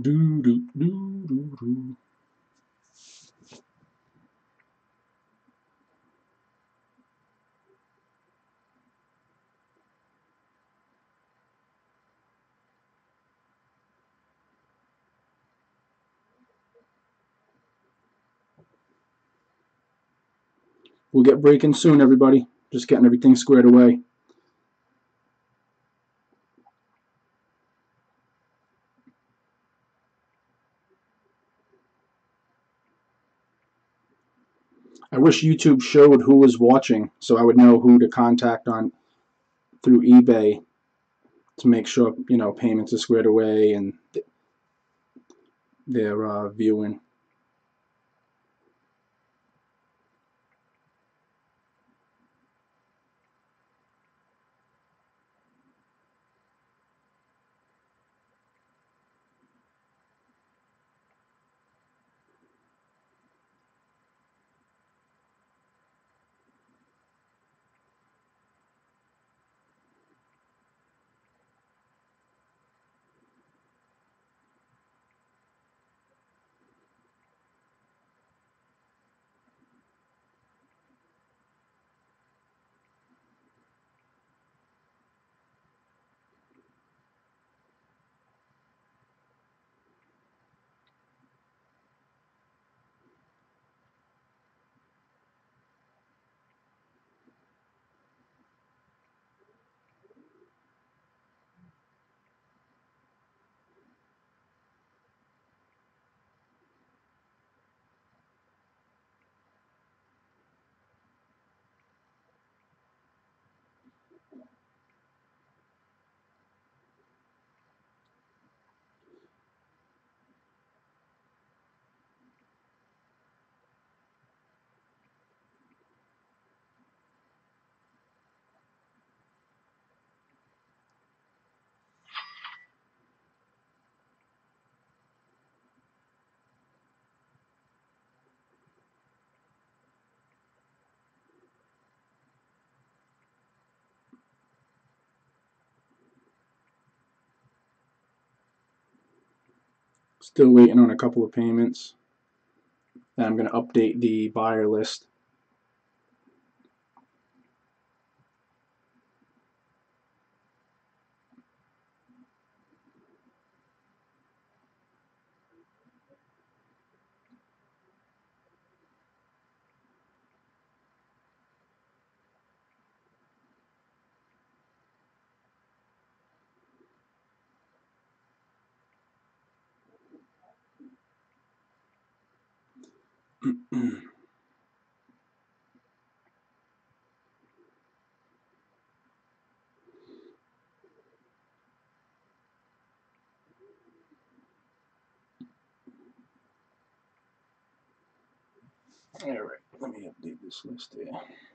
Do do do do do. We'll get breaking soon, everybody. Just getting everything squared away. Wish YouTube showed who was watching so I would know who to contact on through eBay to make sure, you know, payments are squared away and they're uh, viewing. Still waiting on a couple of payments. And I'm going to update the buyer list. All right, let me update this list here.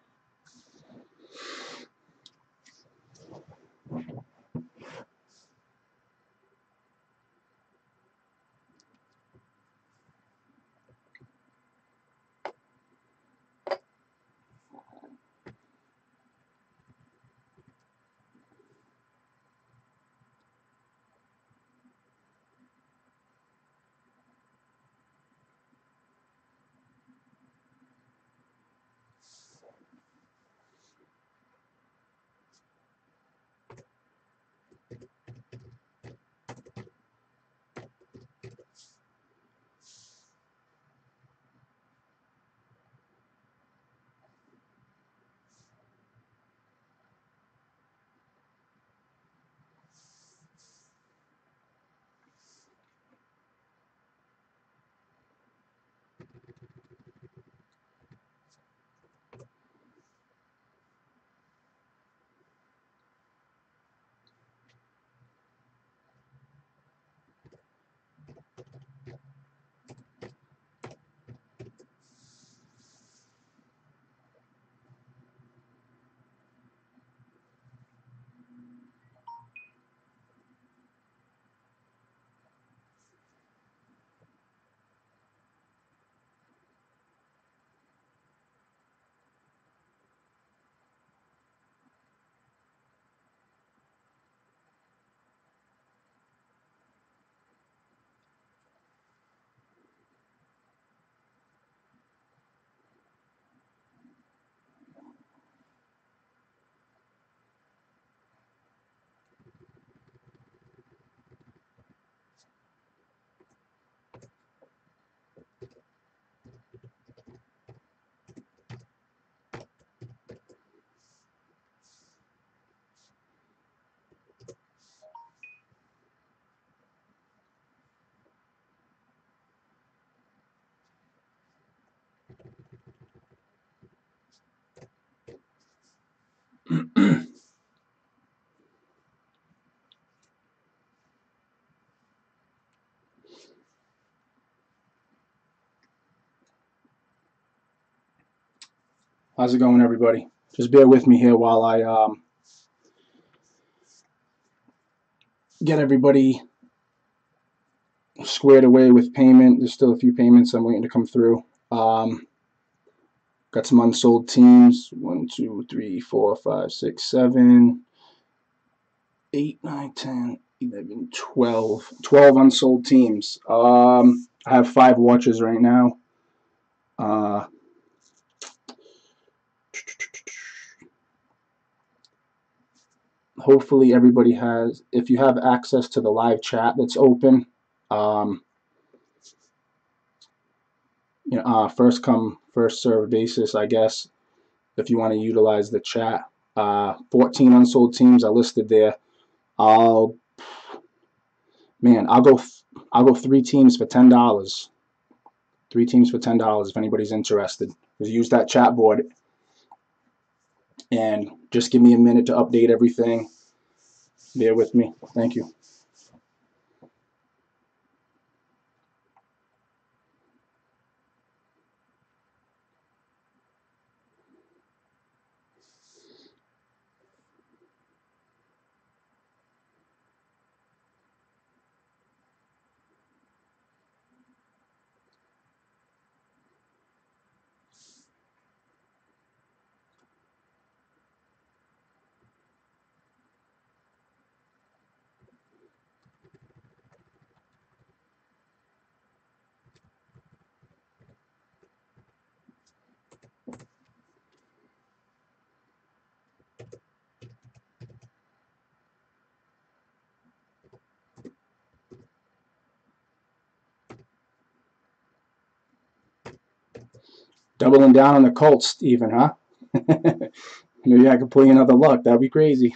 How's it going, everybody? Just bear with me here while I um, get everybody squared away with payment. There's still a few payments I'm waiting to come through. Um, got some unsold teams. One, two, three, four, five, six, seven, eight, nine, ten, eleven, twelve. Twelve unsold teams. Um, I have five watches right now. Uh, hopefully everybody has, if you have access to the live chat that's open, um, you know, uh, first come, first serve basis, I guess, if you want to utilize the chat. Uh, 14 unsold teams are listed there. I'll, man, I'll go, I'll go three teams for $10. Three teams for $10 if anybody's interested. Use that chat board and just give me a minute to update everything. Bear with me. Thank you. Doubling down on the Colts, even, huh? Maybe I could pull you another luck. That'd be crazy.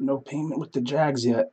no payment with the Jags yet.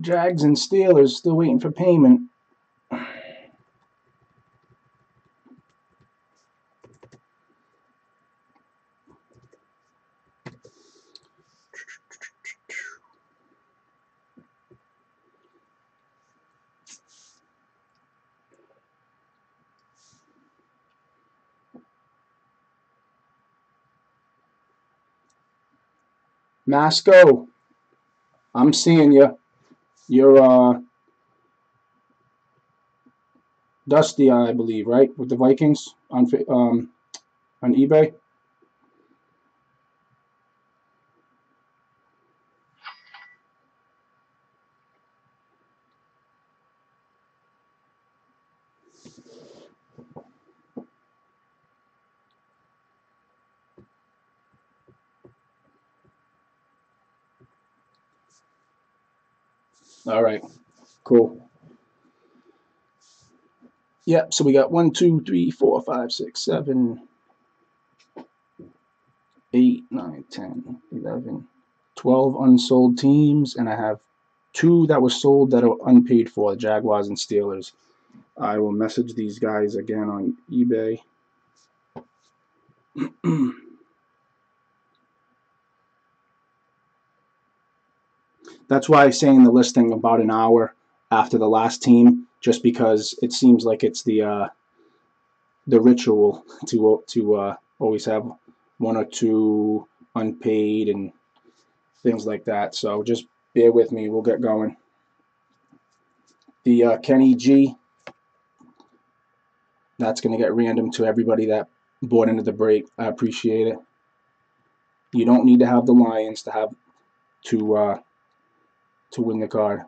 Jags and Steelers still waiting for payment. Masco, I'm seeing you. You're uh, Dusty, I believe, right, with the Vikings on um, on eBay. All right, cool. Yep, so we got one, two, three, four, five, six, seven, eight, nine, ten, eleven, twelve unsold teams, and I have two that were sold that are unpaid for, Jaguars and Steelers. I will message these guys again on eBay. That's why I'm saying the listing about an hour after the last team, just because it seems like it's the uh, the ritual to to uh, always have one or two unpaid and things like that. So just bear with me. We'll get going. The uh, Kenny G. That's going to get random to everybody that bought into the break. I appreciate it. You don't need to have the Lions to have to uh, to win the card.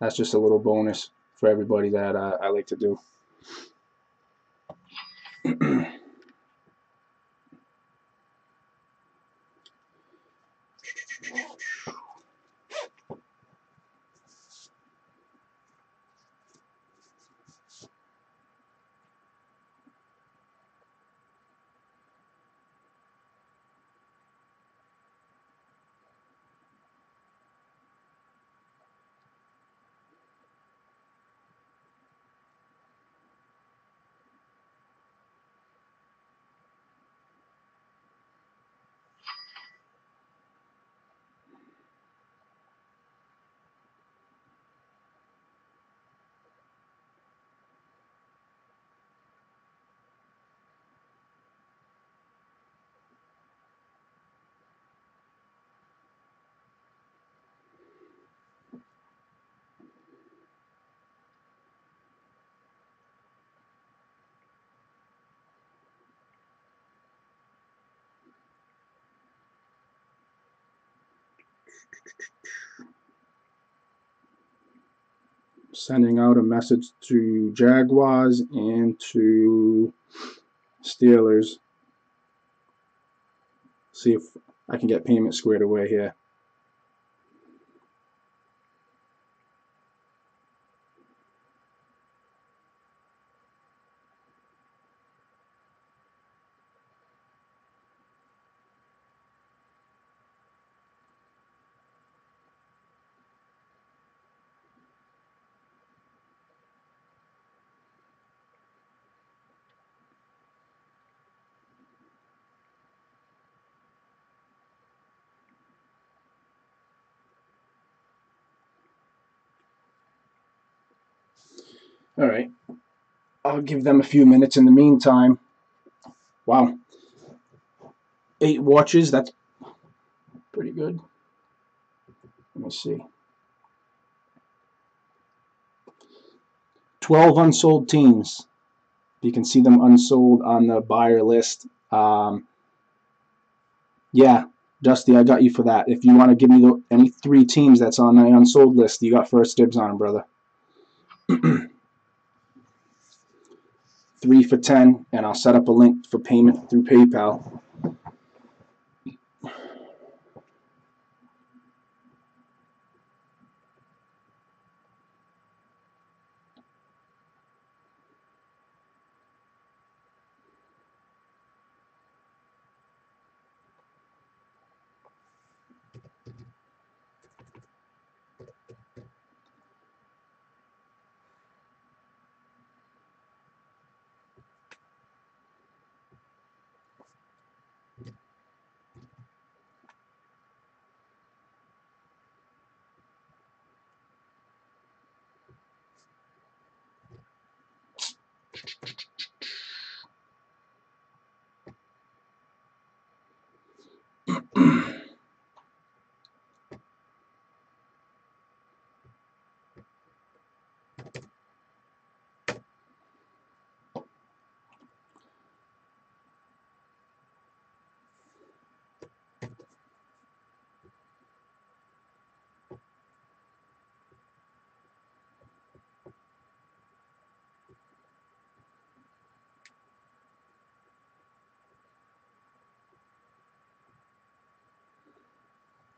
That's just a little bonus for everybody that uh, I like to do. Sending out a message to Jaguars and to Steelers. See if I can get payment squared away here. All right. I'll give them a few minutes in the meantime. Wow. Eight watches, that's pretty good. Let me see. 12 unsold teams. You can see them unsold on the buyer list. Um, yeah, Dusty, I got you for that. If you want to give me any three teams that's on the unsold list, you got first dibs on them, brother. three for 10, and I'll set up a link for payment through PayPal.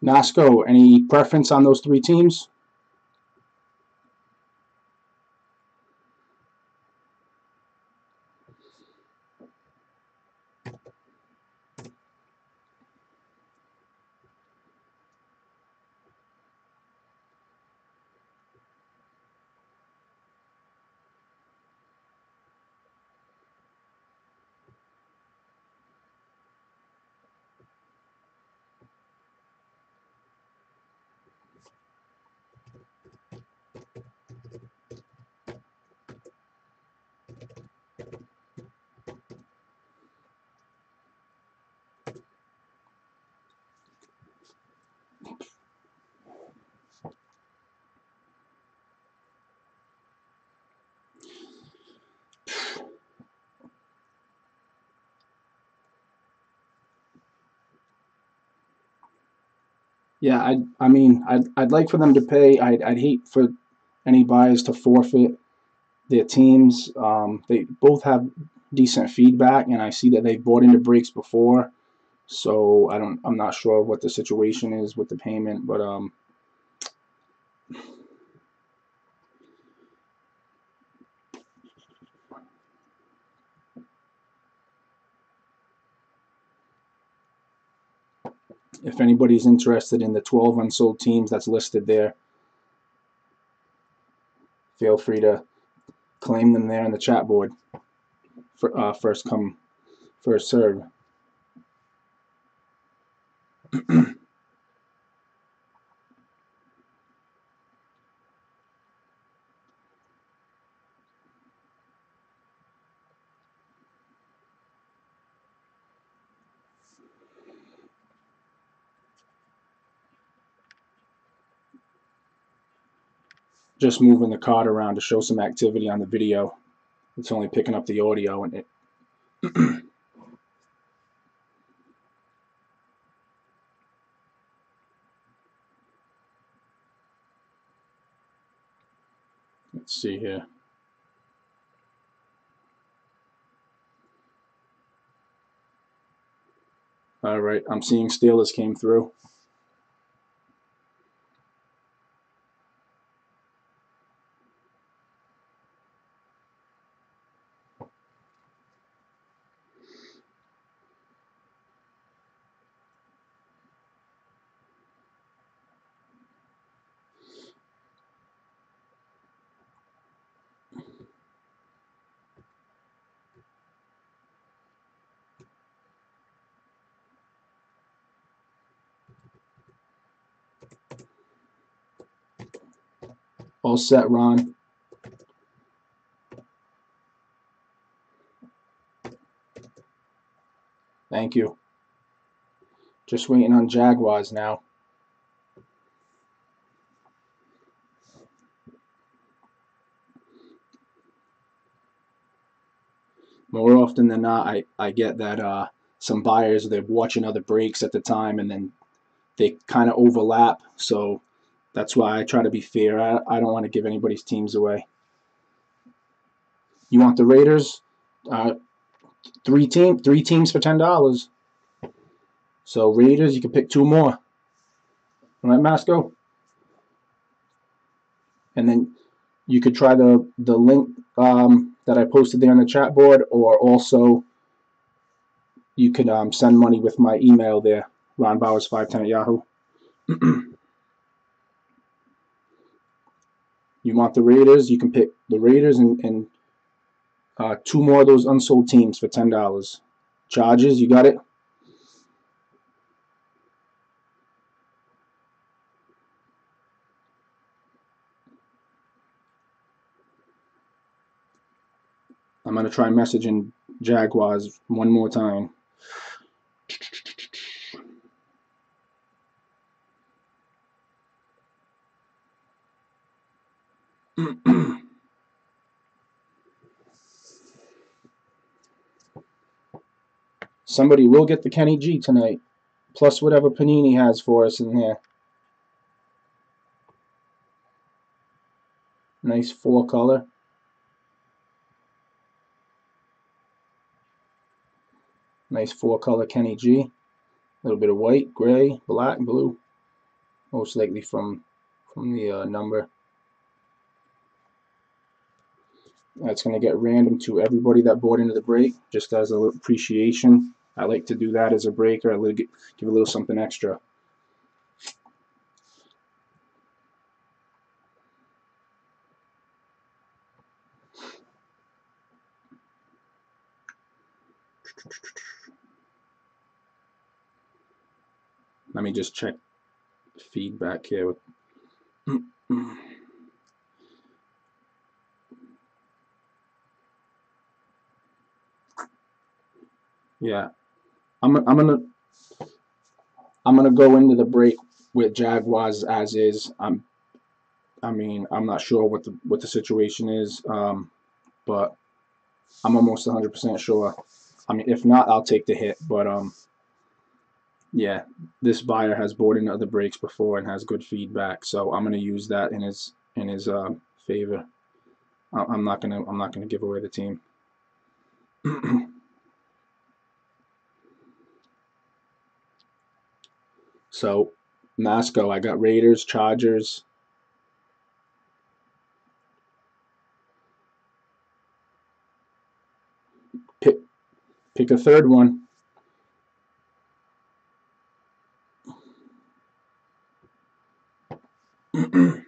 Nasco, any preference on those three teams? Yeah, I I mean, I'd I'd like for them to pay. I'd I'd hate for any buyers to forfeit their teams. Um, they both have decent feedback, and I see that they've bought into breaks before. So I don't. I'm not sure what the situation is with the payment, but um. If anybody's interested in the 12 unsold teams that's listed there, feel free to claim them there in the chat board. For, uh, first come, first serve. just moving the card around to show some activity on the video. It's only picking up the audio and it Let's see here. All right, I'm seeing Steelers came through. All set, Ron. Thank you. Just waiting on Jaguars now. More often than not, I, I get that uh, some buyers, they're watching other breaks at the time and then they kind of overlap. So that's why I try to be fair. I, I don't want to give anybody's teams away. You want the Raiders? Uh, three team, three teams for ten dollars. So Raiders, you can pick two more. All right, Masco. And then you could try the the link um, that I posted there on the chat board, or also you can um, send money with my email there, Ron Bowers 510 at Yahoo. you want the Raiders, you can pick the Raiders and, and uh, two more of those unsold teams for ten dollars. Chargers, you got it. I'm gonna try messaging Jaguars one more time. Somebody will get the Kenny G tonight, plus whatever Panini has for us in here. Nice four color. Nice four color Kenny G. A little bit of white, gray, black, blue. Most likely from from the uh, number. That's going to get random to everybody that bought into the break, just as a little appreciation. I like to do that as a breaker. I give a little something extra. Let me just check feedback here. Yeah, I'm I'm gonna I'm gonna go into the break with Jaguars as is. I'm I mean I'm not sure what the what the situation is, um, but I'm almost 100% sure. I mean, if not, I'll take the hit. But um, yeah, this buyer has bought into other breaks before and has good feedback, so I'm gonna use that in his in his uh, favor. I'm not gonna I'm not gonna give away the team. so, Masco, I got Raiders, Chargers. Pick pick a third one.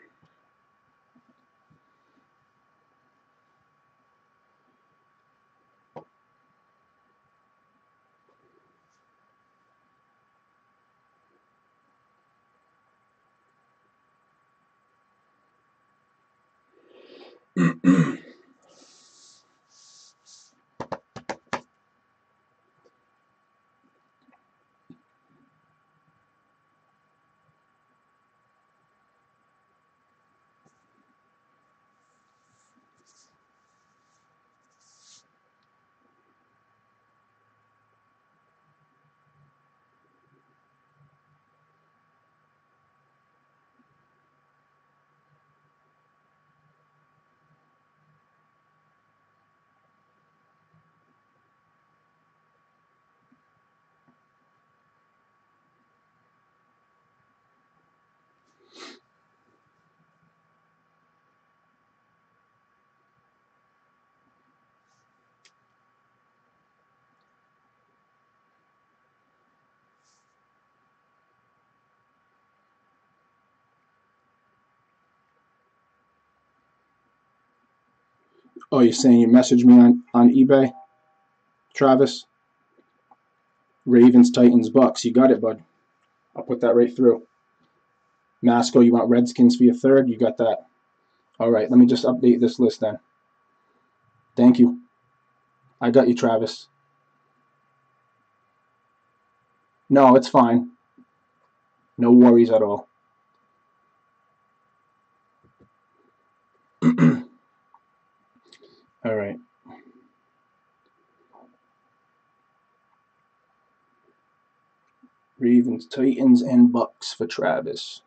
Oh, you're saying you messaged me on, on eBay? Travis? Ravens, Titans, Bucks. You got it, bud. I'll put that right through. Masco, you want Redskins for your third? You got that. All right, let me just update this list then. Thank you. I got you, Travis. No, it's fine. No worries at all. all right. Ravens, Titans, and Bucks for Travis.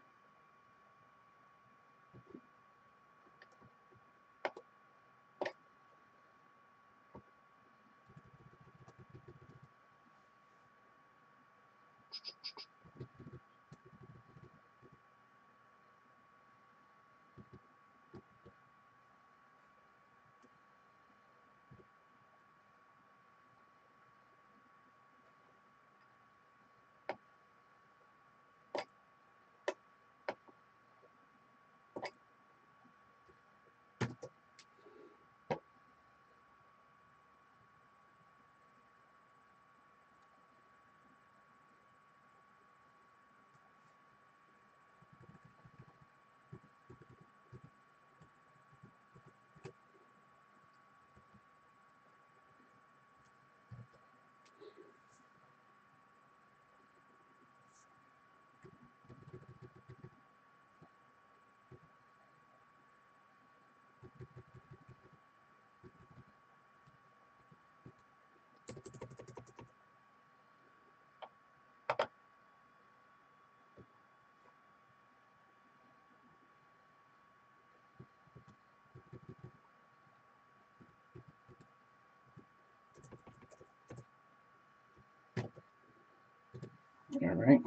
All right.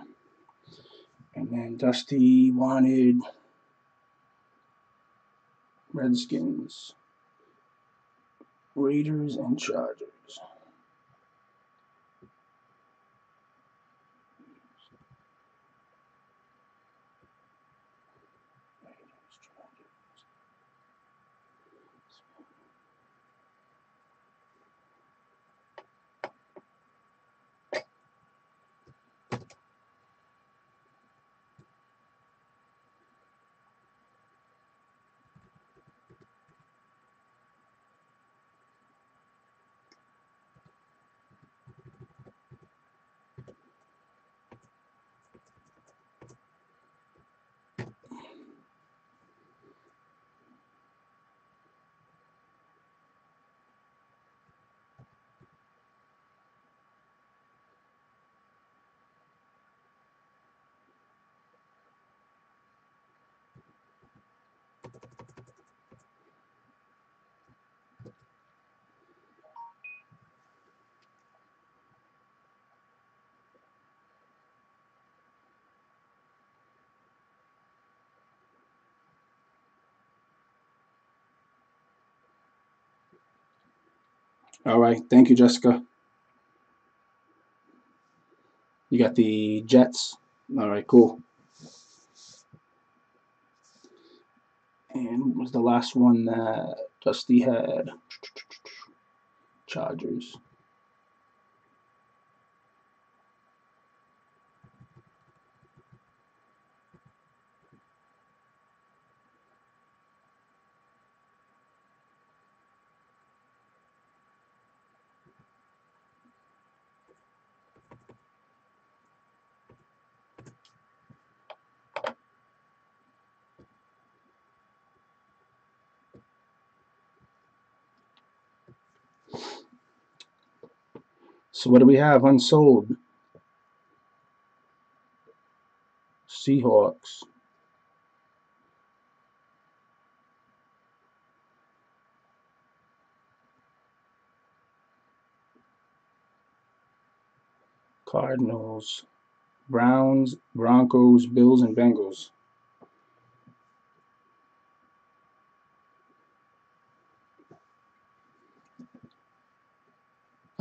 And then Dusty wanted Redskins, Raiders, and Chargers. All right. Thank you, Jessica. You got the Jets. All right, cool. And was the last one that Dusty had? Chargers. So what do we have unsold? Seahawks. Cardinals, Browns, Broncos, Bills, and Bengals.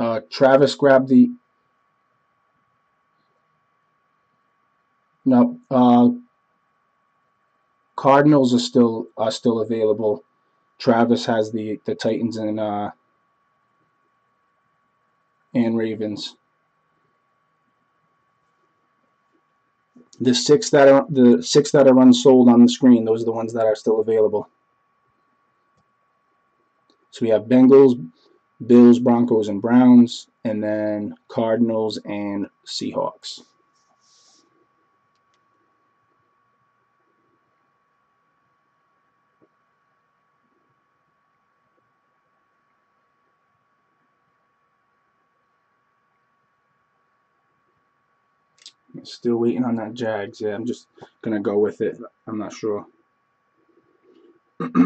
Uh, Travis grabbed the. No, uh, Cardinals are still are still available. Travis has the the Titans and uh, and Ravens. The six that are the six that are unsold on the screen, those are the ones that are still available. So we have Bengals, Bills, Broncos, and Browns, and then Cardinals and Seahawks. Still waiting on that Jags. Yeah, I'm just gonna go with it. I'm not sure.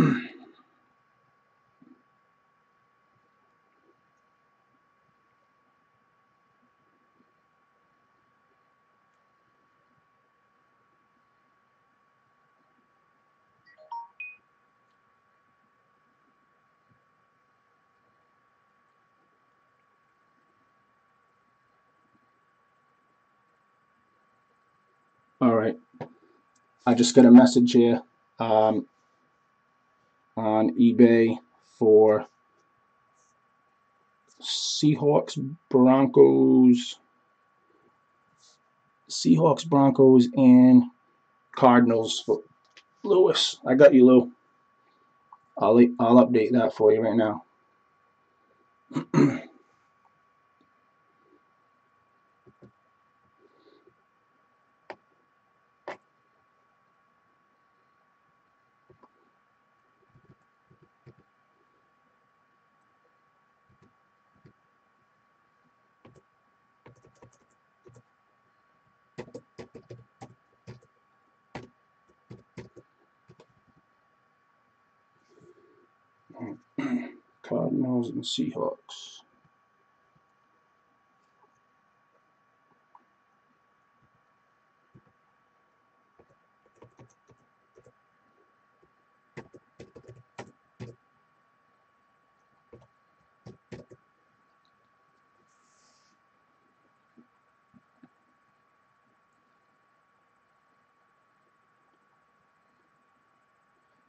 All right. I just got a message here um, on eBay for Seahawks, Broncos, Seahawks, Broncos, and Cardinals for Lewis. I got you, Lou. I'll I'll update that for you right now. Cardinals and Seahawks.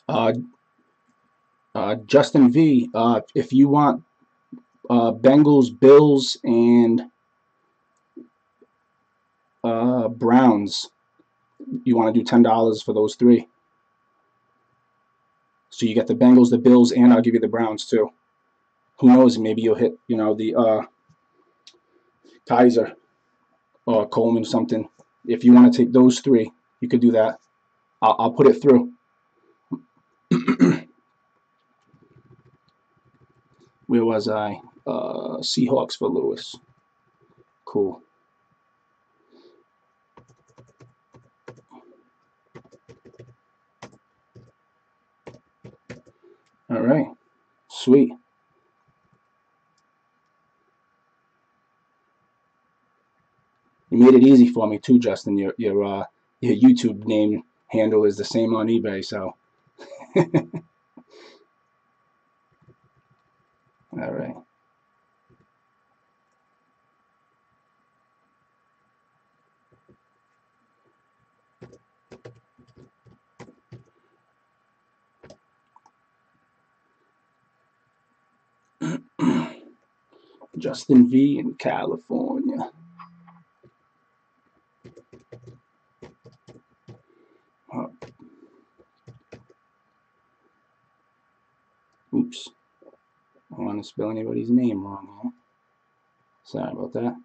Uh, uh, Justin V, uh, if you want uh, Bengals, Bills, and uh, Browns, you want to do ten dollars for those three. So you get the Bengals, the Bills, and I'll give you the Browns too. Who knows? Maybe you'll hit, you know, the uh, Kizer or Coleman something. If you want to take those three, you could do that. I'll, I'll put it through. Where was I? Uh, Seahawks for Lewis. Cool. All right. Sweet. You made it easy for me too, Justin. Your your uh, your YouTube name handle is the same on eBay, so. All right. Justin V in California. Oops. Don't want to spell anybody's name wrong here. Sorry about that.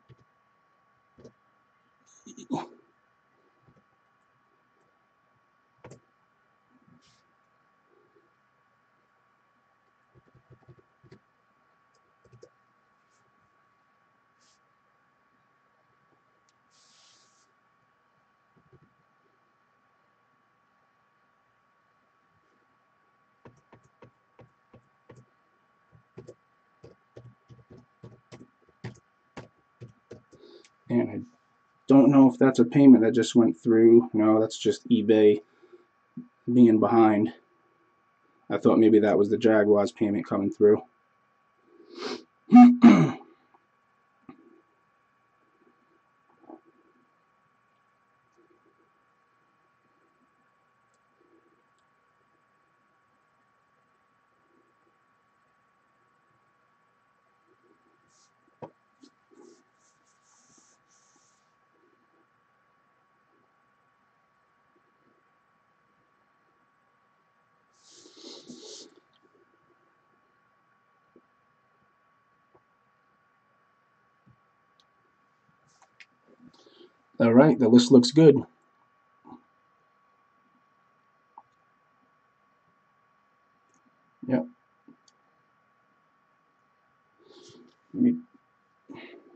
I don't know if that's a payment that just went through. No, that's just eBay being behind. I thought maybe that was the Jaguars payment coming through. All right, the list looks good. Yep. Me,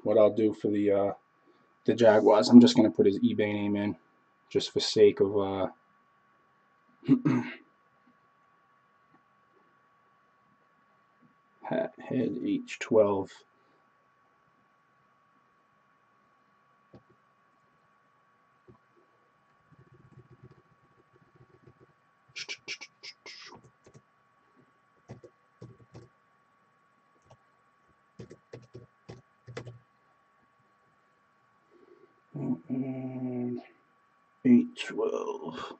what I'll do for the uh, the Jaguars, I'm just going to put his eBay name in, just for sake of uh, head H12. Eight twelve.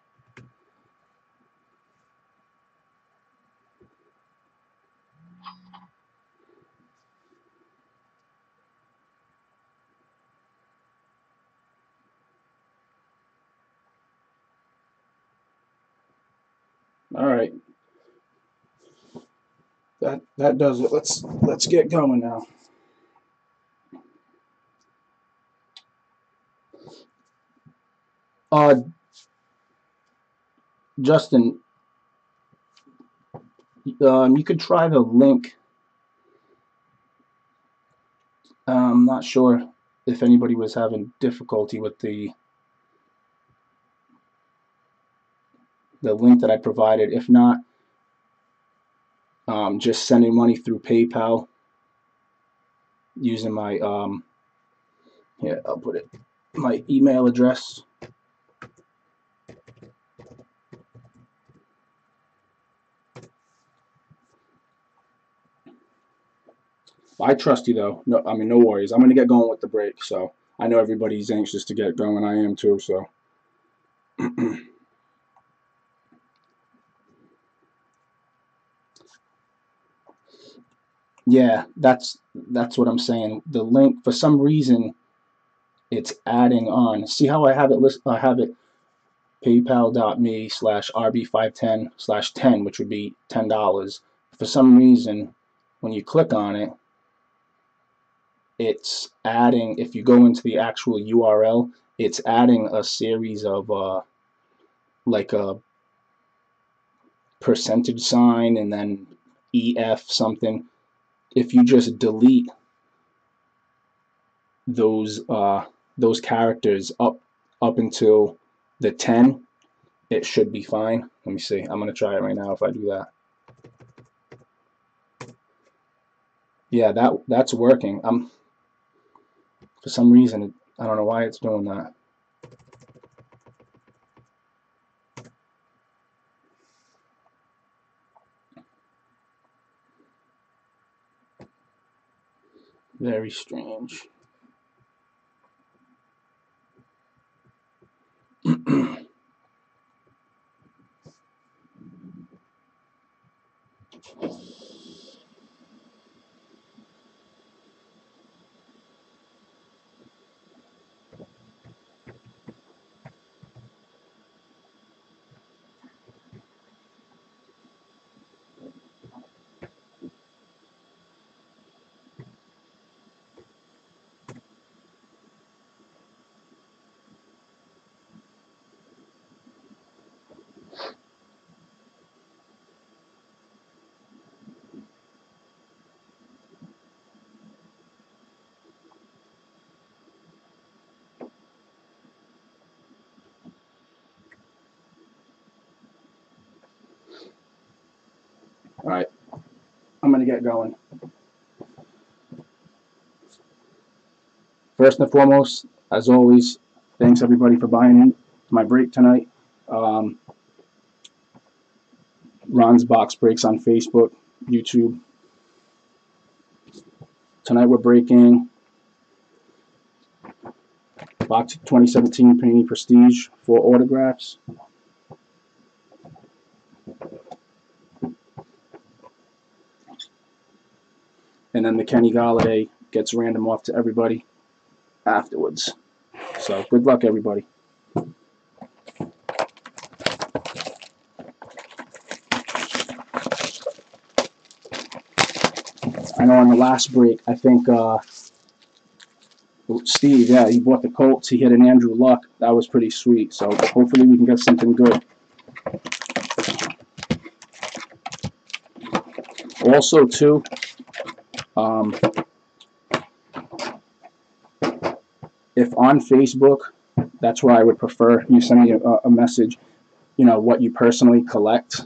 All right. That that does it. Let's let's get going now. Uh, Justin, um, you could try the link. I'm not sure if anybody was having difficulty with the the link that I provided. If not, um, just sending money through PayPal using my um, yeah, I'll put it my email address. I trust you though. No, I mean no worries. I'm gonna get going with the break. So I know everybody's anxious to get going. I am too. So. yeah, that's that's what I'm saying. The link for some reason it's adding on. See how I have it list? I have it paypal.me slash rb510 slash 10, which would be $10. For some reason, when you click on it, it's adding, if you go into the actual URL, it's adding a series of uh, like a percentage sign and then EF something. If you just delete those uh, those characters up up until the 10, it should be fine. Let me see. I'm going to try it right now if I do that. Yeah, that that's working. I'm for some reason, I don't know why it's doing that. Very strange. Alright, I'm going to get going. First and foremost, as always, thanks everybody for buying in my break tonight. Um, Ron's Box Breaks on Facebook, YouTube. Tonight we're breaking box 2017 Panini Prestige for autographs. And then the Kenny Golladay gets random off to everybody afterwards. So good luck, everybody. I know on the last break, I think uh, Steve, yeah, he bought the Colts. He hit an Andrew Luck. That was pretty sweet. So hopefully we can get something good. Also, too, um, if on Facebook, that's where I would prefer you send me a, a message, you know, what you personally collect.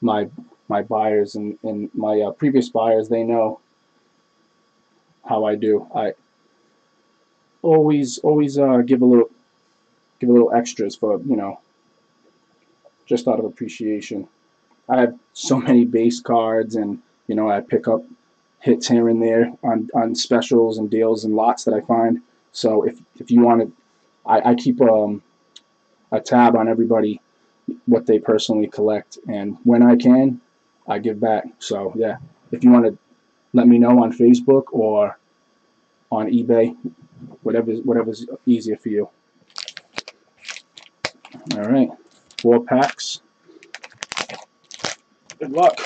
My my buyers and, and my uh, previous buyers, they know how I do. I always always uh, give a little give a little extras for you know just out of appreciation. I have so many base cards, and you know I pick up hits here and there on on specials and deals and lots that I find. So if if you want to, I, I keep um, a tab on everybody what they personally collect, and when I can, I give back. So yeah, if you want to let me know on Facebook or on eBay, whatever whatever's easier for you. All right, four packs. Good luck.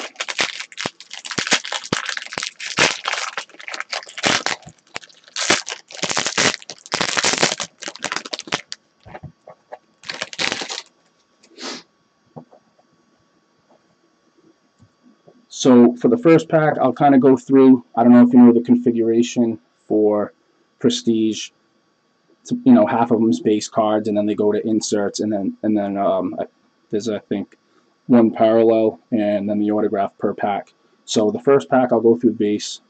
So for the first pack, I'll kind of go through, I don't know if you know the configuration for Prestige. you know, half of them is base cards, and then they go to inserts, and then and then um, there's I think one parallel, and then the autograph per pack. So the first pack I'll go through base,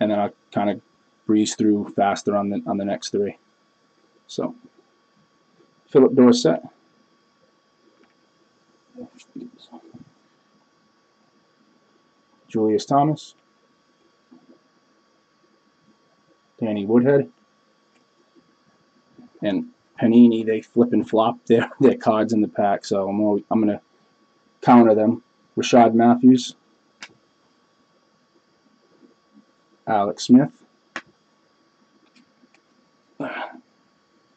and then I'll kind of breeze through faster on the on the next three. So Phillip Dorsett. Julius Thomas, Danny Woodhead, and Panini. They flip and flop their, their cards in the pack, so I'm I'm gonna counter them. Rishard Matthews, Alex Smith,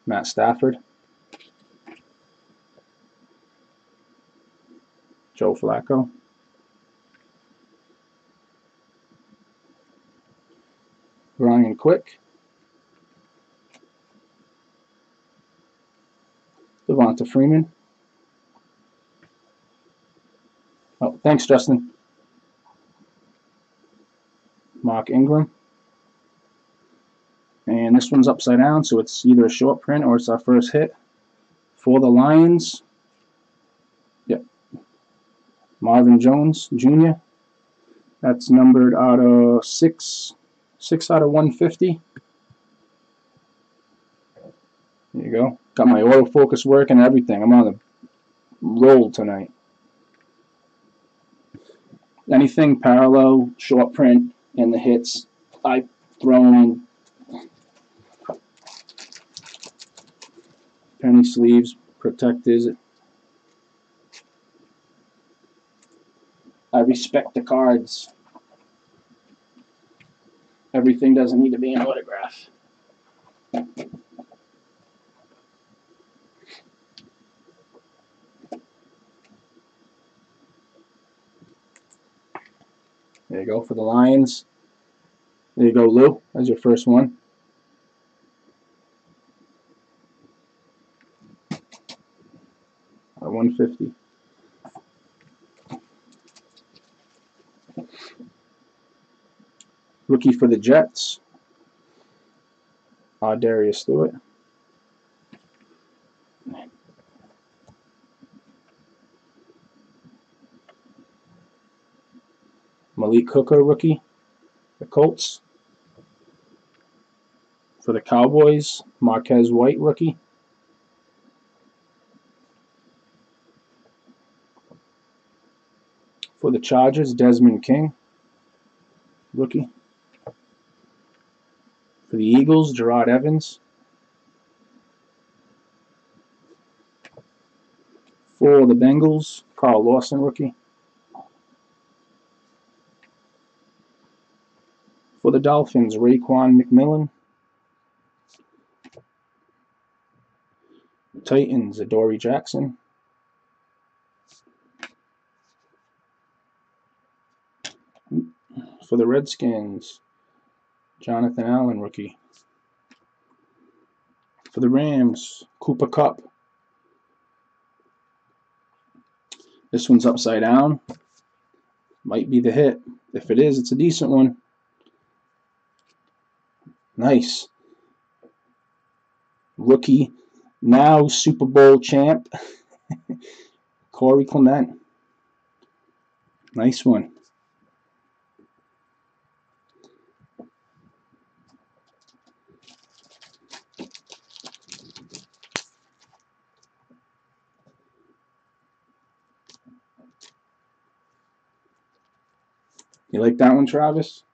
Matt Stafford, Joe Flacco. Ryan Quick. Devonta Freeman. Oh, thanks, Justin. Mark Ingram. And this one's upside down, so it's either a short print or it's our first hit. For the Lions, yep, Marvin Jones Jr. That's numbered out of 6 6 out of 150. There you go. Got my autofocus working and everything. I'm on the roll tonight. Anything parallel, short print, and the hits, I throw in penny sleeves, protectors. I respect the cards. Everything doesn't need to be an autograph. There you go for the Lions. There you go, Lou. That's your first one. At 150. Rookie for the Jets. Uh, Darius Stewart. Malik Hooker, rookie, the Colts. For the Cowboys, Marquez White, rookie. For the Chargers, Desmond King, rookie. For the Eagles, Gerard Evans. For the Bengals, Carl Lawson, rookie. For the Dolphins, Raekwon McMillan. Titans, Adoree Jackson. For the Redskins, Jonathan Allen, rookie. For the Rams, Cooper Kupp. This one's upside down. Might be the hit. If it is, it's a decent one. Nice. Rookie, now Super Bowl champ, Corey Clement. Nice one. You like that one, Travis?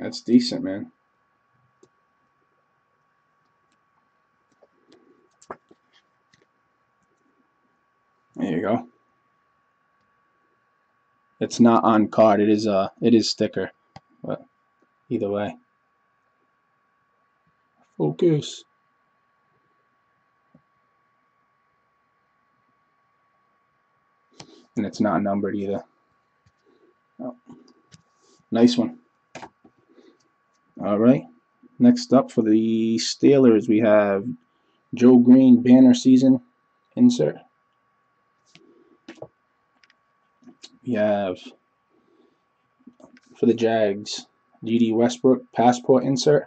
That's decent, man. There you go. It's not on card. It is uh it is sticker. But either way. Focus. And it's not numbered either. Oh. Nice one. All right. Next up for the Steelers, we have Joe Greene banner season insert. We have for the Jags, Dede Westbrook passport insert.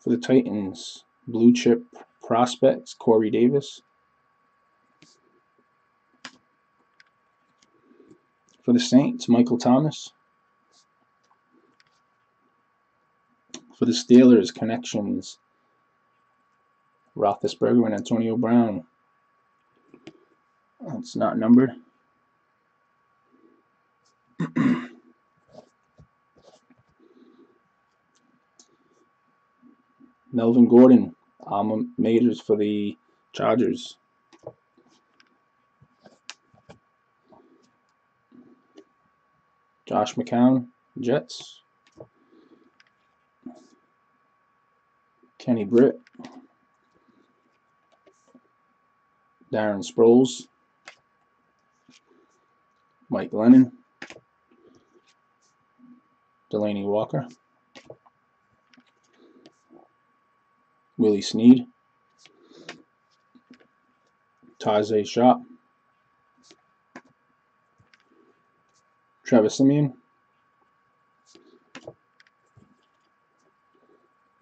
For the Titans, blue chip prospects, Corey Davis. For the Saints, Michael Thomas. For the Steelers, connections, Roethlisberger and Antonio Brown. It's not numbered. Melvin Gordon, alma maters for the Chargers. Josh McCown, Jets. Kenny Britt. Darren Sproles. Mike Glennon. Delanie Walker. Willie Snead. Taze Shop. Travis Siemian.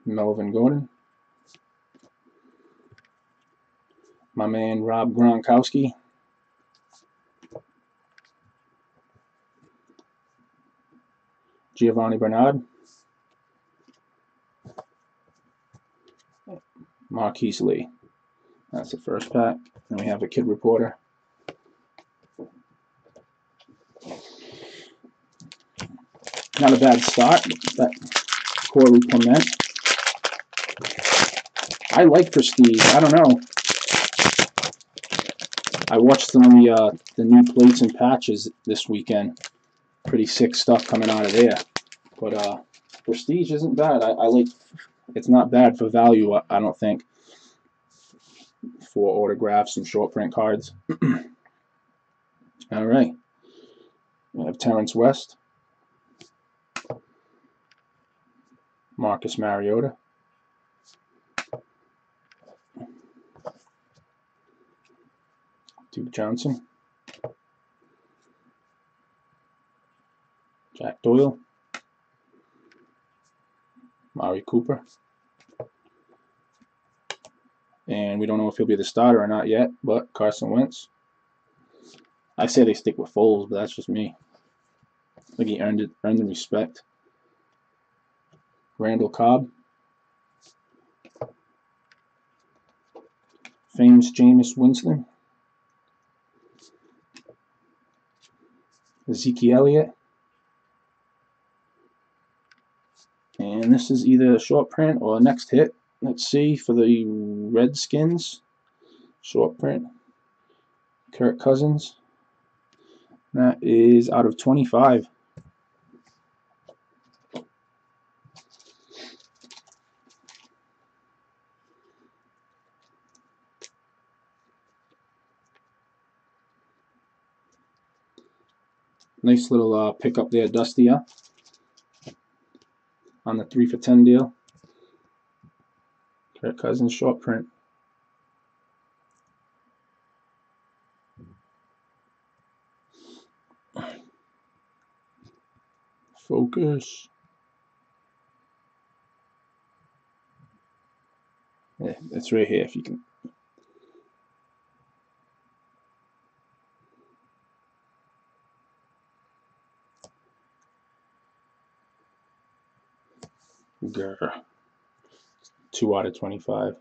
Melvin Gordon. My man Rob Gronkowski. Giovani Bernard. Marquise Lee. That's the first pack. Then we have a kid reporter. Not a bad start. That Corey Clement. I like Prestige. I don't know. I watched some the, uh, the new plates and patches this weekend. Pretty sick stuff coming out of there. But uh, Prestige isn't bad. I, I like. It's not bad for value. I, I don't think. For autographs and short print cards. All right. We have Terrance West. Marcus Mariota. Duke Johnson. Jack Doyle. Amari Cooper. And we don't know if he'll be the starter or not yet, but Carson Wentz. I say they stick with Foles, but that's just me. I think he earned it, earned the respect. Randall Cobb. Famous Jameis Winston. Ezekiel Elliott. And this is either a short print or a next hit. Let's see for the Redskins. Short print. Kirk Cousins. That is out of 25. Nice little uh, pickup there, Dusty, on the 3 for 10 deal. Kirk Cousins short print. Focus. Yeah, it's right here if you can Grr. 2 out of 25.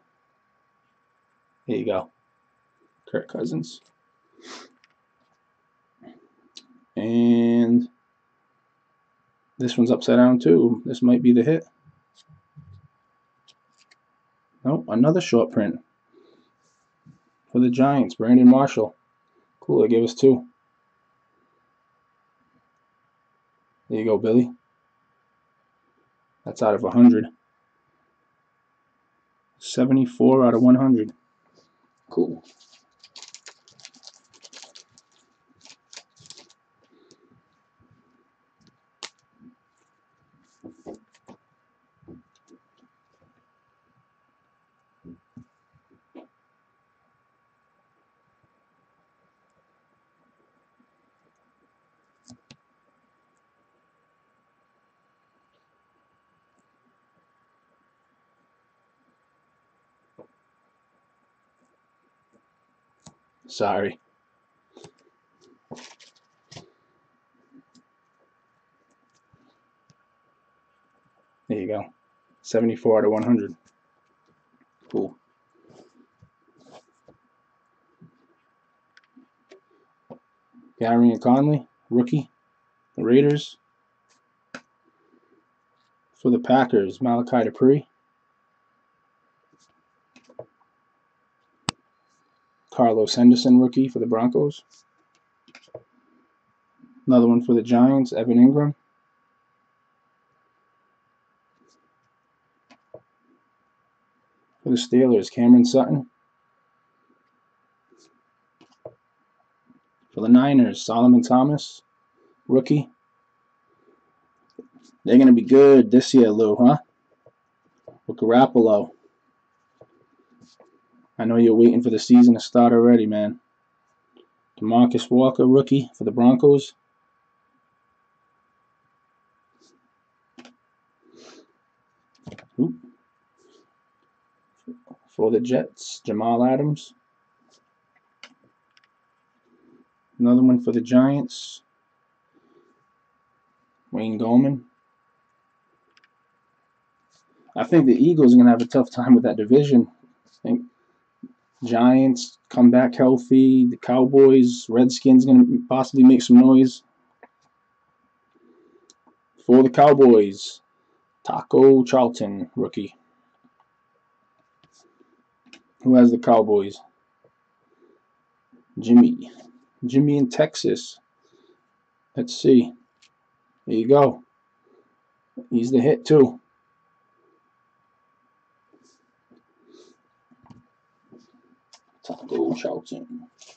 There you go. Kirk Cousins. And this one's upside down too. This might be the hit. Nope, another short print. For the Giants, Brandon Marshall. Cool, they gave us two. There you go, Billy. That's out of 100. 74 out of 100. Cool. Sorry. There you go. 74 out of 100. Cool. Gareon Conley, rookie. The Raiders. For the Packers, Malachi Dupre. Carlos Henderson, rookie for the Broncos. Another one for the Giants, Evan Engram. For the Steelers, Cameron Sutton. For the Niners, Solomon Thomas, rookie. They're going to be good this year, Lou, huh? With Garoppolo. I know you're waiting for the season to start already, man. Demarcus Walker, rookie for the Broncos. For the Jets, Jamal Adams. Another one for the Giants. Wayne Gallman. I think the Eagles are going to have a tough time with that division. I think Giants come back healthy. The Cowboys, Redskins going to possibly make some noise. For the Cowboys, Taco Charlton, rookie. Who has the Cowboys? Jimmy. Jimmy in Texas. Let's see. There you go. He's the hit too. Taco Charlton. It's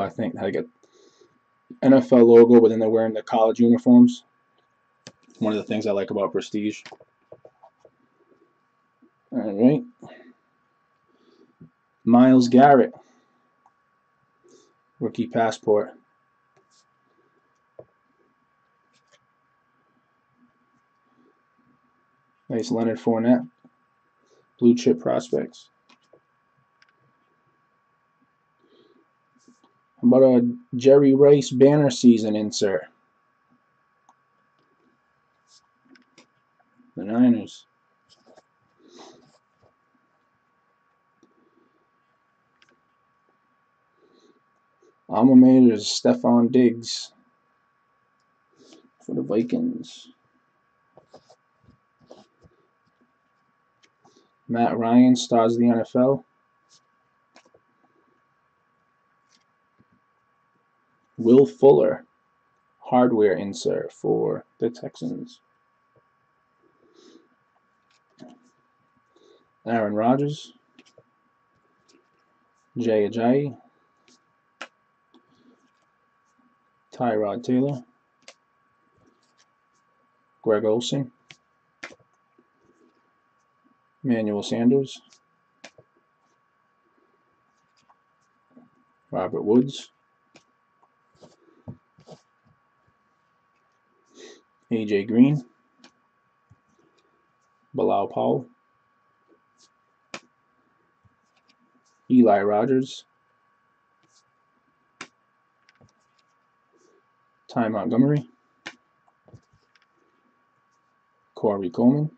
I think, they get NFL logo, but then they're wearing the college uniforms. One of the things I like about Prestige. All right. Myles Garrett. Rookie passport. Nice Leonard Fournette. Blue chip prospects. How about a Jerry Rice banner season insert? The Niners. Alma mater is Stefon Diggs for the Vikings. Matt Ryan stars the NFL. Will Fuller, hardware insert for the Texans. Aaron Rodgers, Jay Ajayi, Tyrod Taylor, Greg Olsen, Manuel Sanders, Robert Woods, AJ Green, Bilal Powell, Eli Rogers, Ty Montgomery, Corey Coleman,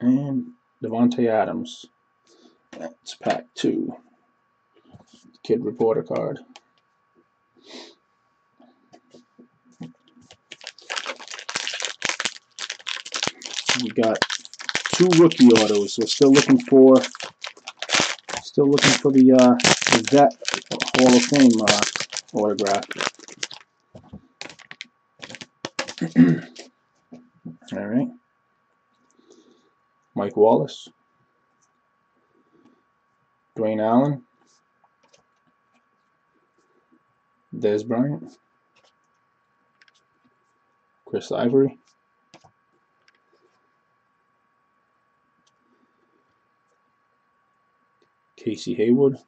and Davante Adams. That's pack two. Kid reporter card. We got two rookie autos. We're still looking for still looking for the uh, the vet Hall of Fame uh, autograph. All right. Mike Wallace. Dwayne Allen. Dez Bryant. Chris Ivory. Casey Hayward.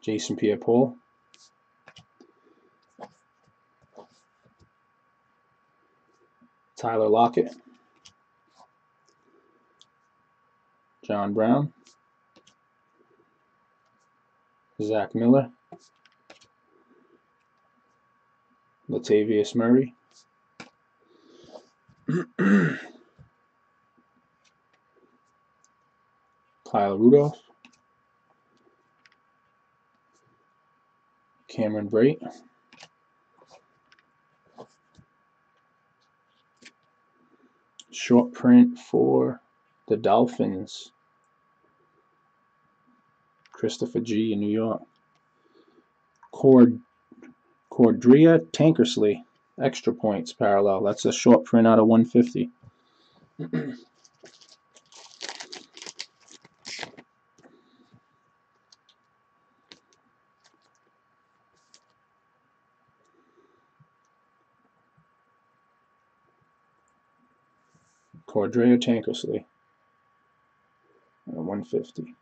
Jason Pierre-Paul. Tyler Lockett. John Brown. Zach Miller. Latavius Murray. Kyle Rudolph. Cameron Brate. Short print for the Dolphins. Christopher G. in New York. Cord Cordrea Tankersley. Extra points parallel. That's a short print out of 150. Cordrea Tankersley. Uh, 150.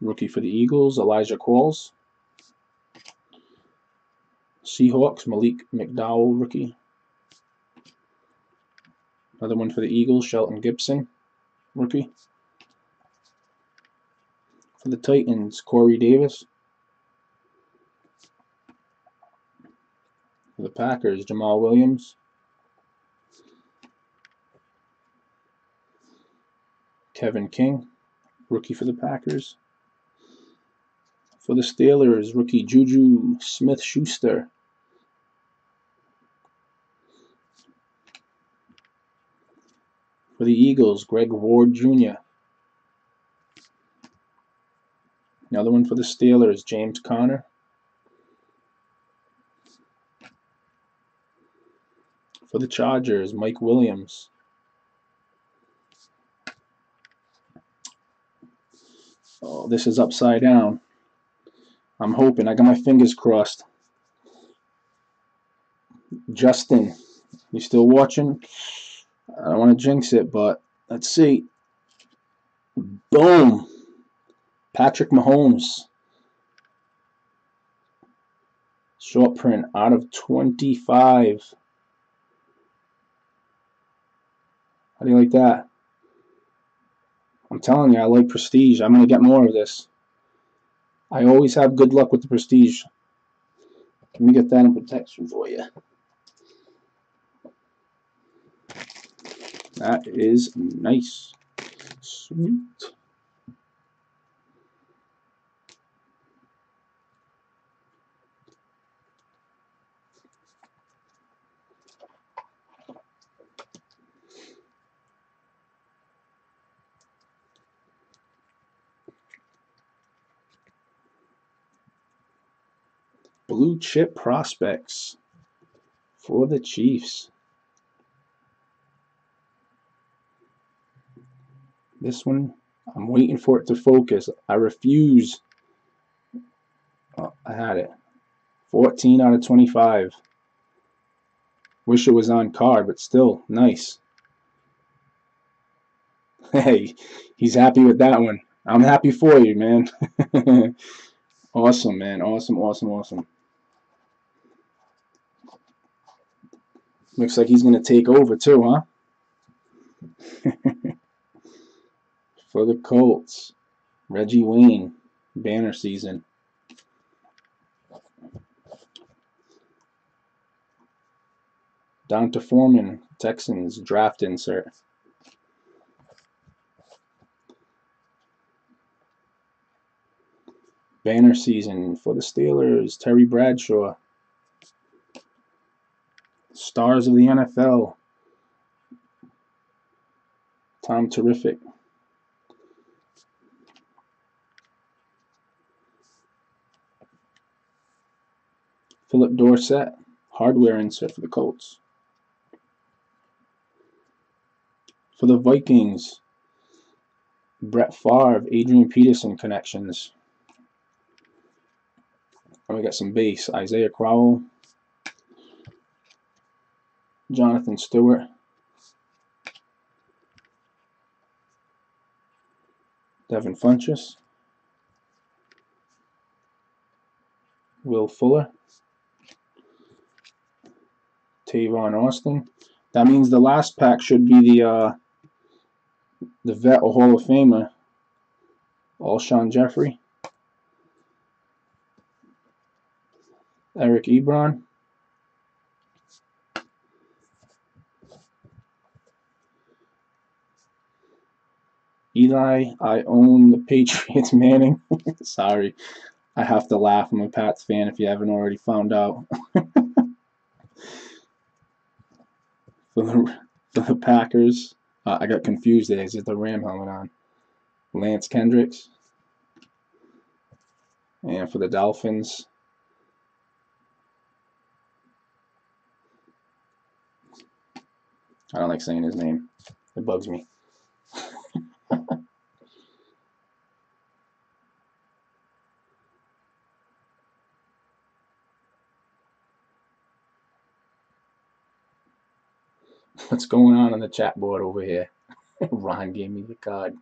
Rookie for the Eagles, Elijah Qualls. Seahawks, Malik McDowell, rookie. Another one for the Eagles, Shelton Gibson, rookie. For the Titans, Corey Davis. For the Packers, Jamaal Williams. Kevin King, rookie for the Packers. For the Steelers, rookie Juju Smith Schuster. For the Eagles, Greg Ward Jr. Another one for the Steelers, James Conner. For the Chargers, Mike Williams. Oh, this is upside down. I'm hoping. I got my fingers crossed. Justin, you still watching? I don't want to jinx it, but let's see. Boom. Patrick Mahomes. Short print out of 25. How do you like that? I'm telling you, I like prestige. I'm going to get more of this. I always have good luck with the prestige. Let me get that in protection for you. That is nice. Sweet. blue chip prospects for the Chiefs. This one, I'm waiting for it to focus. I refuse. Oh, I had it. 14 out of 25. Wish it was on card, but still, nice. Hey, he's happy with that one. I'm happy for you, man. awesome, man. Awesome, awesome, awesome. Looks like he's going to take over too, huh? For the Colts, Reggie Wayne, banner season. D'Onta Foreman, Texans, draft insert. Banner season for the Steelers, Terry Bradshaw stars of the NFL. Tom Terrific. Phillip Dorsett, hardware insert for the Colts. For the Vikings, Brett Favre, Adrian Peterson connections. And we got some base, Isaiah Crowell, Jonathan Stewart. Devin Funchess. Will Fuller. Tavon Austin. That means the last pack should be the uh, the vet or Hall of Famer, Alshon Jeffery, Eric Ebron, Eli, I own the Patriots, Manning. Sorry, I have to laugh. I'm a Pats fan if you haven't already found out. for, the, for the Packers, uh, I got confused there. Is it the Ram helmet on? Lance Kendricks. And for the Dolphins, I don't like saying his name. It bugs me. What's going on on the chat board over here? Ron gave me the card.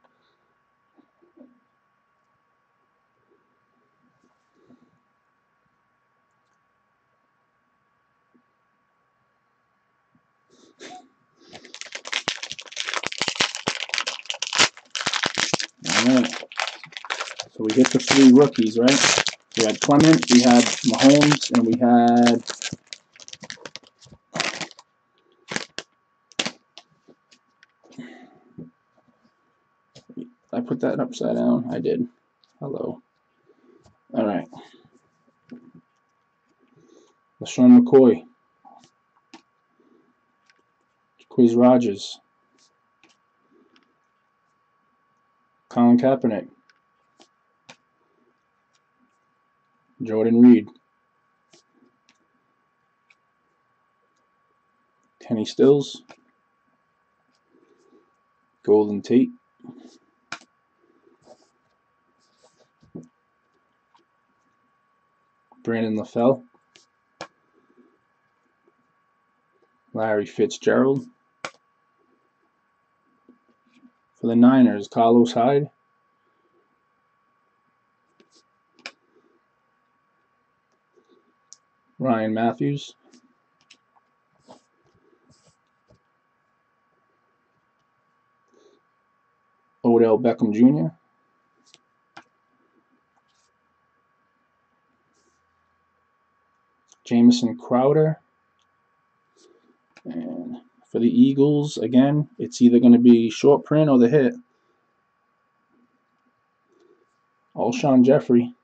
Alright. So we hit the three rookies, right? We had Clement, we had Mahomes, and we had I put that upside down? I did. Hello. Alright. LeSean McCoy. Quiz Rogers. Colin Kaepernick. Jordan Reed. Kenny Stills. Golden Tate. Brandon LaFell. Larry Fitzgerald. For the Niners, Carlos Hyde. Ryan Mathews. Odell Beckham Jr. Jamison Crowder. And for the Eagles, again, it's either going to be short print or the hit. Alshon Jeffery.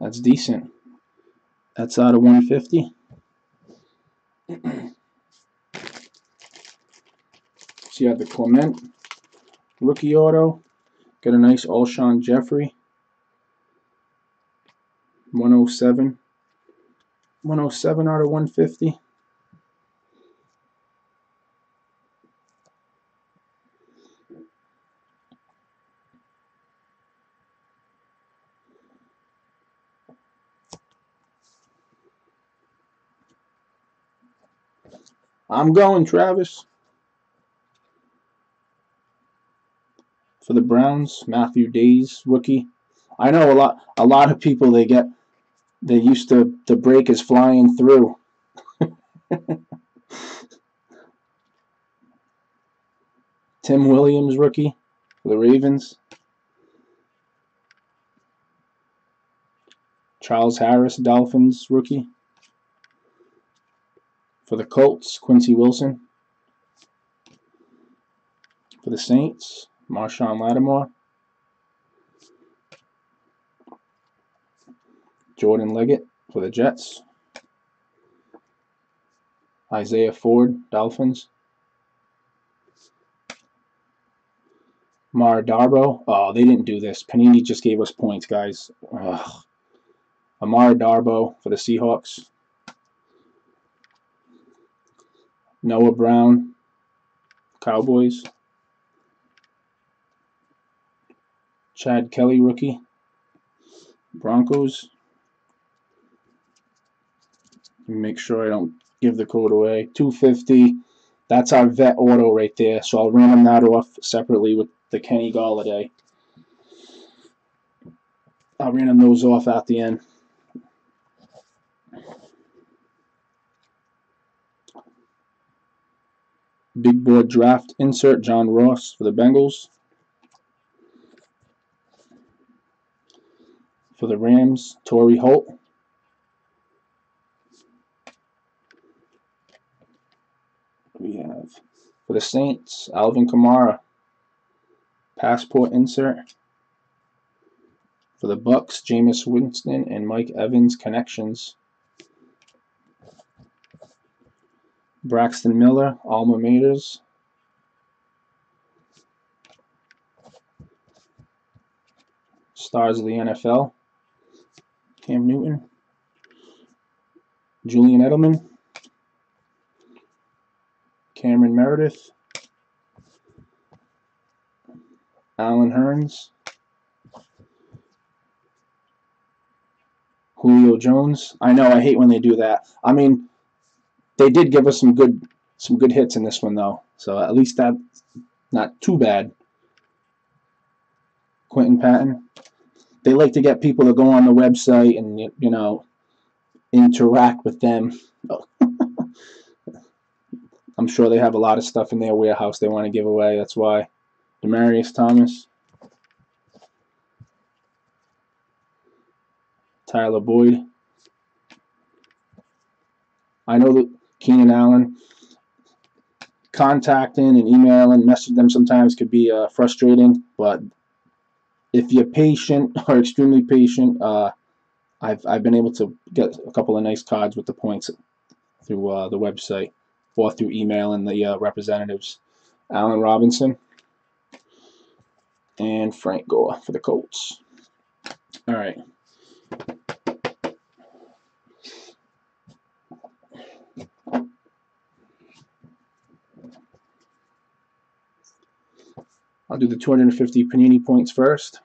That's decent. That's out of 150. so you have the Clement rookie auto. Got a nice Alshon Jeffery. 107. 107 out of 150. I'm going, Travis. For the Browns, Matthew Dayes, rookie. I know a lot a lot of people they get they used to the break is flying through. Tim Williams, rookie for the Ravens. Charles Harris, Dolphins, rookie. For the Colts, Quincy Wilson. For the Saints, Marshon Lattimore. Jordan Leggett for the Jets. Isaiah Ford, Dolphins. Mar Darbo. Oh, they didn't do this. Panini just gave us points, guys. Ugh. Amara Darboh for the Seahawks. Noah Brown, Cowboys. Chad Kelly, rookie. Broncos. Make sure I don't give the code away. 250. That's our vet auto right there. So I'll random that off separately with the Kenny Golladay. I'll random those off at the end. Big board draft insert John Ross for the Bengals. For the Rams, Torry Holt. We have for the Saints, Alvin Kamara. Passport insert. For the Bucks, Jameis Winston and Mike Evans connections. Braxton Miller, Alma Maters. Stars of the NFL. Cam Newton. Julian Edelman. Cameron Meredith. Allen Hurns. Julio Jones. I know I hate when they do that. I mean, they did give us some good some good hits in this one though. So at least that's not too bad. Quinton Patton. They like to get people to go on the website and you know interact with them. Oh, I'm sure they have a lot of stuff in their warehouse they want to give away. That's why. Demaryius Thomas. Tyler Boyd. I know that Keenan Allen contacting and emailing, messaging them sometimes could be uh, frustrating, but if you're patient or extremely patient, uh, I've, I've been able to get a couple of nice cards with the points through uh, the website through email and the uh, representatives. Allen Robinson and Frank Gore for the Colts. All right. I'll do the 250 Panini points first.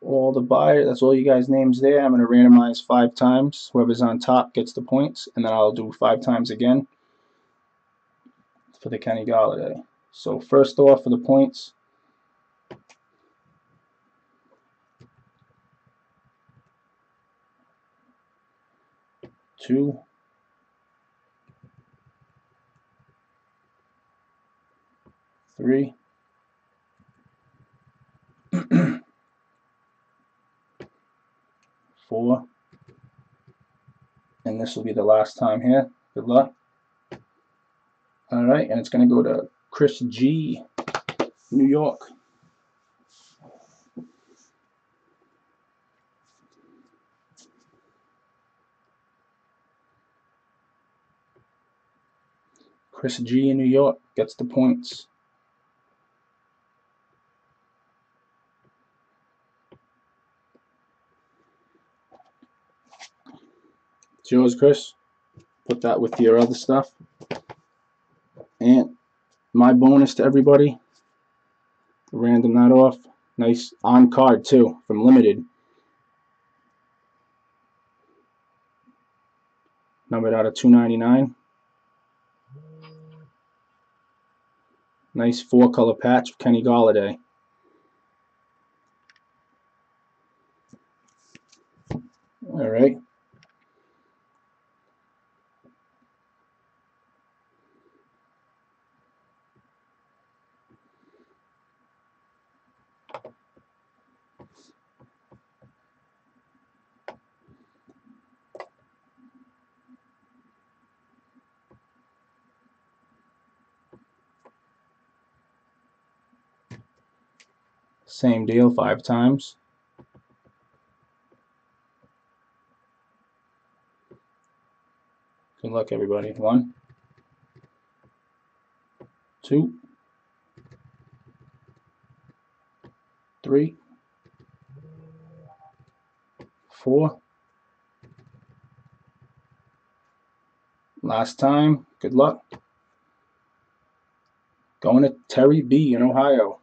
All the buyer. That's all you guys' names there. I'm going to randomize five times. Whoever's on top gets the points, and then I'll do five times again for the Kenny Golladay. So first off for the points. Two. three, four, and this will be the last time here. Good luck. All right, and it's going to go to Chris G, New York. Chris G in New York gets the points. It's yours, Chris. Put that with your other stuff. And my bonus to everybody. Random that off. Nice on card too from Limited. Numbered out of 299. Nice four color patch of Kenny Golladay. All right. Same deal five times. Good luck, everybody. One, two, three, four. Last time. Good luck. Going to Terry B in Ohio.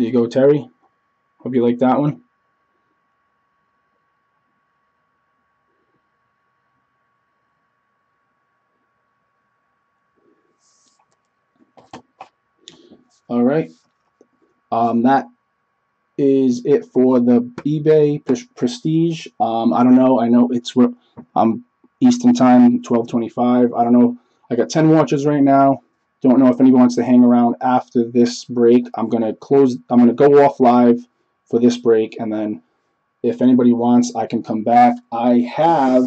There you go, Terry. Hope you like that one. All right. Um, that is it for the eBay Prestige. Um, I don't know. I know it's um, Eastern Time, 12:25. I don't know. I got 10 watches right now. Don't know if anyone wants to hang around after this break. I'm gonna close. I'm gonna go off live for this break, and then if anybody wants, I can come back. I have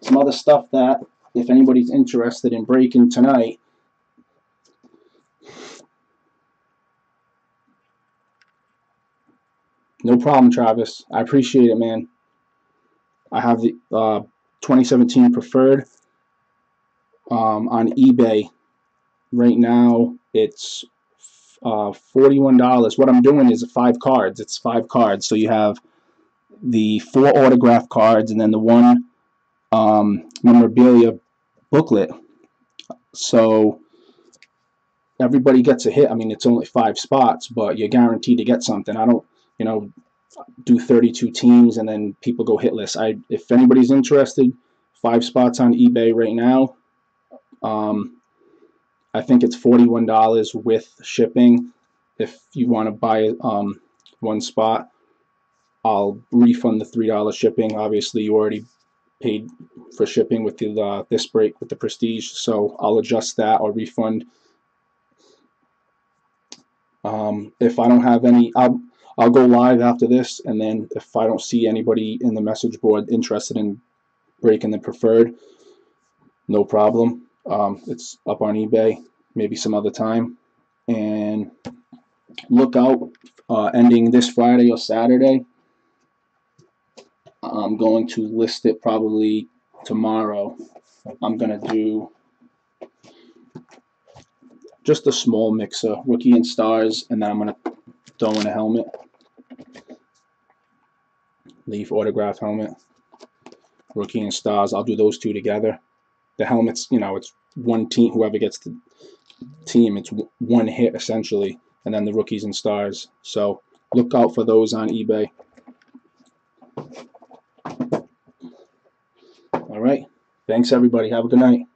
some other stuff that if anybody's interested in breaking tonight. No problem, Travis. I appreciate it, man. I have the uh, 2017 preferred um, on eBay right now it's uh, $41. What I'm doing is five cards. It's five cards. So you have the four autograph cards and then the one um, memorabilia booklet. So everybody gets a hit. I mean, it's only five spots, but you're guaranteed to get something. I don't, you know, do 32 teams and then people go hitless. I, if anybody's interested, five spots on eBay right now. Um, I think it's $41 with shipping. If you want to buy um, one spot, I'll refund the $3 shipping. Obviously, you already paid for shipping with the uh, this break with the Prestige, so I'll adjust that or refund. Um, if I don't have any, I'll I'll go live after this, and then if I don't see anybody in the message board interested in breaking the preferred, no problem. Um, it's up on eBay, maybe some other time, and look out uh, ending this Friday or Saturday. I'm going to list it probably tomorrow. I'm going to do just a small mixer, rookie and stars, and then I'm going to throw in a helmet. Leaf autograph helmet, rookie and stars. I'll do those two together. The helmets, you know, it's one team. Whoever gets the team, it's one hit essentially, and then the rookies and stars. So look out for those on eBay. All right. Thanks, everybody. Have a good night.